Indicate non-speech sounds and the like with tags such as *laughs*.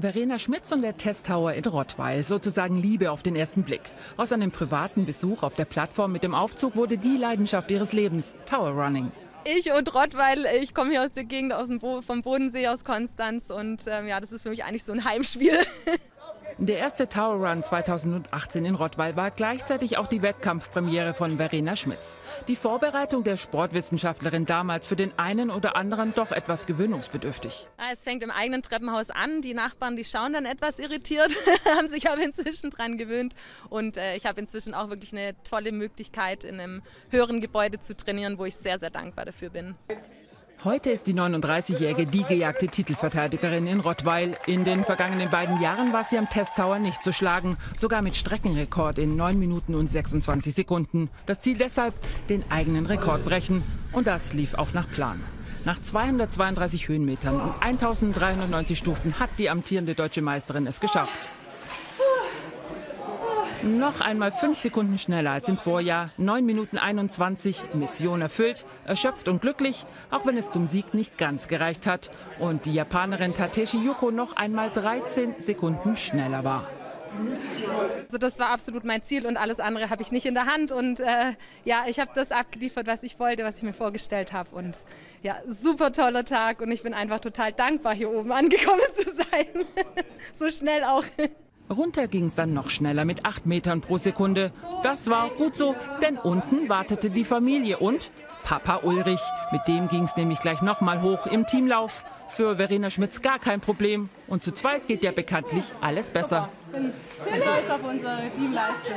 Verena Schmitz und der Testtower in Rottweil, sozusagen Liebe auf den ersten Blick. Aus einem privaten Besuch auf der Plattform mit dem Aufzug wurde die Leidenschaft ihres Lebens, Tower Running. Ich und Rottweil, ich komme hier aus der Gegend aus dem Bo vom Bodensee aus Konstanz und ähm, ja, das ist für mich eigentlich so ein Heimspiel. *laughs* Der erste Tower Run 2018 in Rottweil war gleichzeitig auch die Wettkampfpremiere von Verena Schmitz. Die Vorbereitung der Sportwissenschaftlerin damals für den einen oder anderen doch etwas gewöhnungsbedürftig. Es fängt im eigenen Treppenhaus an. Die Nachbarn, die schauen dann etwas irritiert, *laughs* haben sich aber inzwischen dran gewöhnt. Und äh, ich habe inzwischen auch wirklich eine tolle Möglichkeit, in einem höheren Gebäude zu trainieren, wo ich sehr, sehr dankbar dafür bin. Heute ist die 39-Jährige die gejagte Titelverteidigerin in Rottweil. In den vergangenen beiden Jahren war sie am Testtower nicht zu schlagen, sogar mit Streckenrekord in 9 Minuten und 26 Sekunden. Das Ziel deshalb, den eigenen Rekord brechen. Und das lief auch nach Plan. Nach 232 Höhenmetern und 1390 Stufen hat die amtierende deutsche Meisterin es geschafft. Noch einmal fünf Sekunden schneller als im Vorjahr. 9 Minuten 21, Mission erfüllt, erschöpft und glücklich, auch wenn es zum Sieg nicht ganz gereicht hat. Und die Japanerin Tateshi Yuko noch einmal 13 Sekunden schneller war. Also das war absolut mein Ziel und alles andere habe ich nicht in der Hand. Und äh, ja, ich habe das abgeliefert, was ich wollte, was ich mir vorgestellt habe. Und ja, super toller Tag und ich bin einfach total dankbar, hier oben angekommen *laughs* zu sein. so schnell auch. Runter ging es dann noch schneller mit 8 Metern pro Sekunde. Das war auch gut so, denn unten wartete die Familie und Papa Ulrich. Mit dem ging es nämlich gleich nochmal hoch im Teamlauf. Für Verena Schmitz gar kein Problem. Und zu zweit geht ja bekanntlich alles besser. Ich bin stolz auf unsere Teamleistung.